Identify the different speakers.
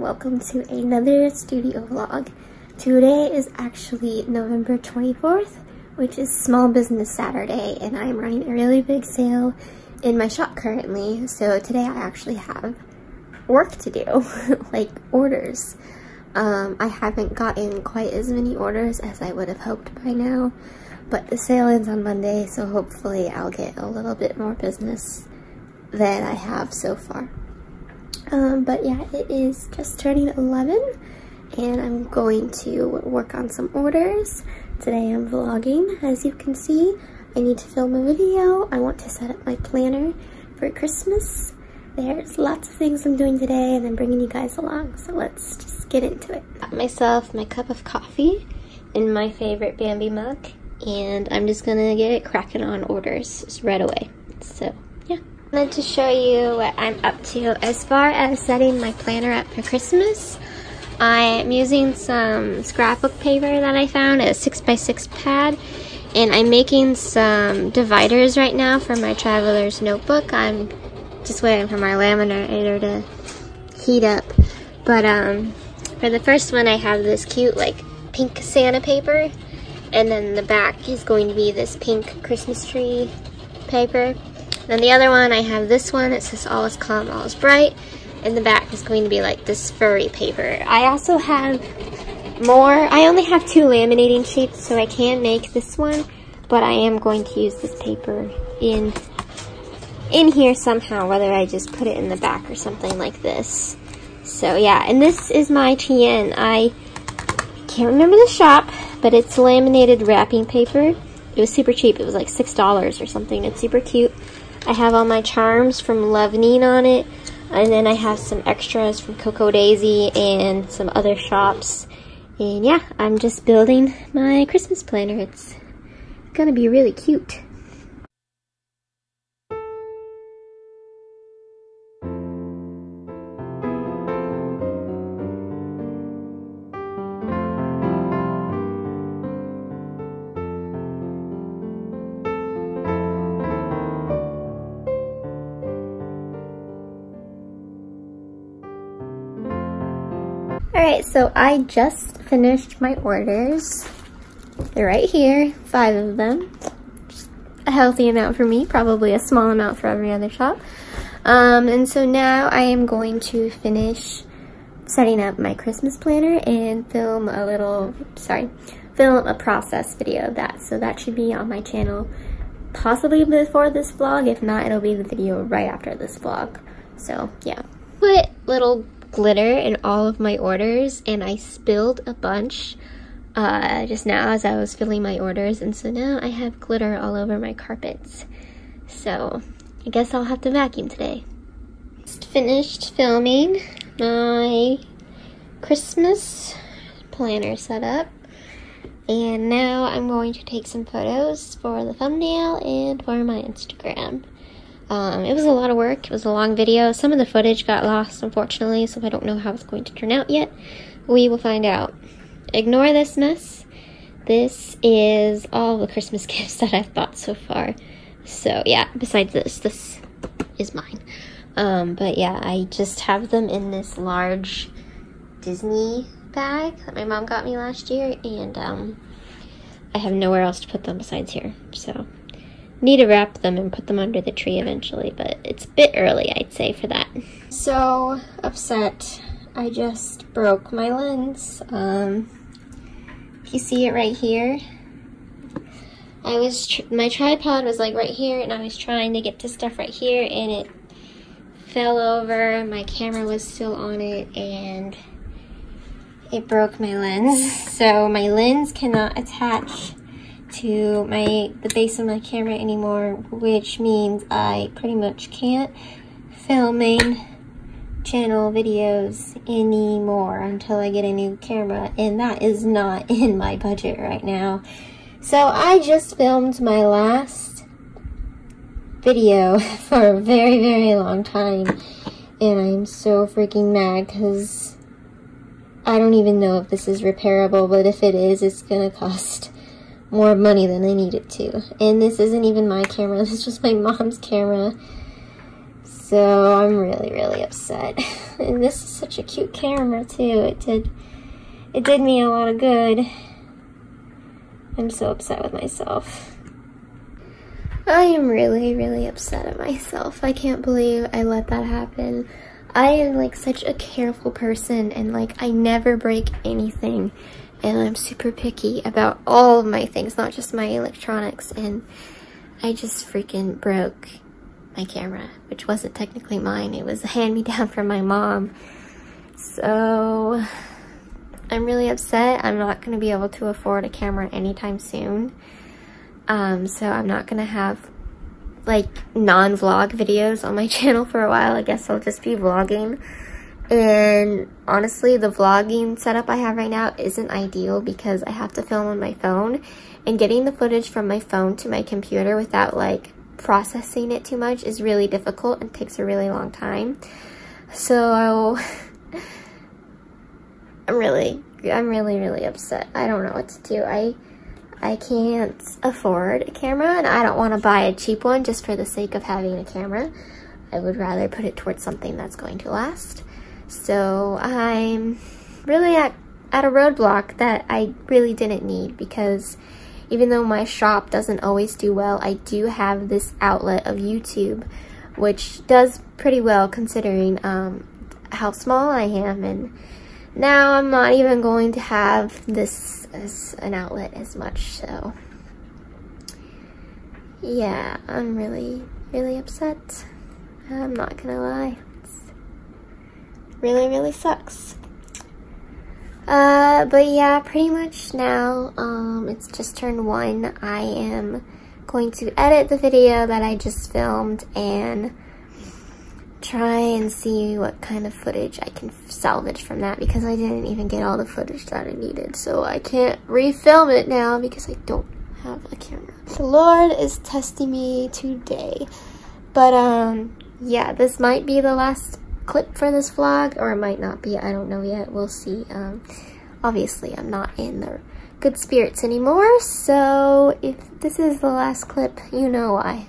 Speaker 1: welcome to another studio vlog. Today is actually November 24th, which is Small Business Saturday, and I'm running a really big sale in my shop currently. So today I actually have work to do, like orders. Um, I haven't gotten quite as many orders as I would have hoped by now, but the sale ends on Monday, so hopefully I'll get a little bit more business than I have so far. Um, but yeah, it is just turning 11 and I'm going to work on some orders. Today I'm vlogging, as you can see. I need to film a video. I want to set up my planner for Christmas. There's lots of things I'm doing today and I'm bringing you guys along, so let's just get into it. Got myself my cup of coffee in my favorite Bambi mug and I'm just gonna get it cracking on orders right away. So wanted to show you what I'm up to as far as setting my planner up for Christmas. I'm using some scrapbook paper that I found, a 6x6 pad, and I'm making some dividers right now for my traveler's notebook. I'm just waiting for my laminator to heat up. But um, for the first one, I have this cute like pink Santa paper, and then the back is going to be this pink Christmas tree paper. Then the other one, I have this one. It says all is calm, all is bright. And the back is going to be like this furry paper. I also have more. I only have two laminating sheets, so I can't make this one. But I am going to use this paper in in here somehow, whether I just put it in the back or something like this. So yeah, and this is my TN. I can't remember the shop, but it's laminated wrapping paper. It was super cheap. It was like $6 or something. It's super cute. I have all my charms from Lovenean on it. And then I have some extras from Coco Daisy and some other shops. And yeah, I'm just building my Christmas planner. It's gonna be really cute. So I just finished my orders. They're right here, five of them. Just a healthy amount for me, probably a small amount for every other shop. Um, and so now I am going to finish setting up my Christmas planner and film a little, sorry, film a process video of that. So that should be on my channel possibly before this vlog. If not, it'll be the video right after this vlog. So yeah. Put little glitter in all of my orders and I spilled a bunch uh, just now as I was filling my orders and so now I have glitter all over my carpets. So I guess I'll have to vacuum today. Just finished filming my Christmas planner setup and now I'm going to take some photos for the thumbnail and for my Instagram. Um, it was a lot of work. It was a long video. Some of the footage got lost, unfortunately, so I don't know how it's going to turn out yet. We will find out. Ignore this mess. This is all the Christmas gifts that I've bought so far. So, yeah, besides this, this is mine. Um, but yeah, I just have them in this large Disney bag that my mom got me last year, and um, I have nowhere else to put them besides here. So, Need to wrap them and put them under the tree eventually, but it's a bit early, I'd say, for that. So upset. I just broke my lens. Um, if you see it right here, I was, my tripod was like right here and I was trying to get to stuff right here and it fell over. My camera was still on it and it broke my lens. So my lens cannot attach to my the base of my camera anymore, which means I pretty much can't film main channel videos anymore until I get a new camera, and that is not in my budget right now. So I just filmed my last video for a very, very long time, and I'm so freaking mad because I don't even know if this is repairable, but if it is, it's gonna cost more money than I needed to. And this isn't even my camera, this is just my mom's camera. So I'm really, really upset. and this is such a cute camera too. It did, it did me a lot of good. I'm so upset with myself. I am really, really upset at myself. I can't believe I let that happen. I am like such a careful person and like I never break anything and I'm super picky about all of my things, not just my electronics and I just freaking broke my camera, which wasn't technically mine. It was a hand-me-down from my mom. So I'm really upset. I'm not going to be able to afford a camera anytime soon. Um, so I'm not going to have like non-vlog videos on my channel for a while. I guess I'll just be vlogging. And honestly, the vlogging setup I have right now isn't ideal because I have to film on my phone. And getting the footage from my phone to my computer without like processing it too much is really difficult and takes a really long time. So I'm really, I'm really, really upset. I don't know what to do. I, I can't afford a camera and I don't want to buy a cheap one just for the sake of having a camera. I would rather put it towards something that's going to last. So I'm really at, at a roadblock that I really didn't need because even though my shop doesn't always do well, I do have this outlet of YouTube, which does pretty well considering um, how small I am. And now I'm not even going to have this as an outlet as much, so yeah, I'm really, really upset. I'm not gonna lie. Really, really sucks. Uh, but yeah, pretty much now, um, it's just turned one. I am going to edit the video that I just filmed and try and see what kind of footage I can salvage from that because I didn't even get all the footage that I needed. So I can't refilm it now because I don't have a camera. The Lord is testing me today. But um, yeah, this might be the last clip for this vlog, or it might not be. I don't know yet. We'll see. Um, obviously, I'm not in the good spirits anymore, so if this is the last clip, you know why.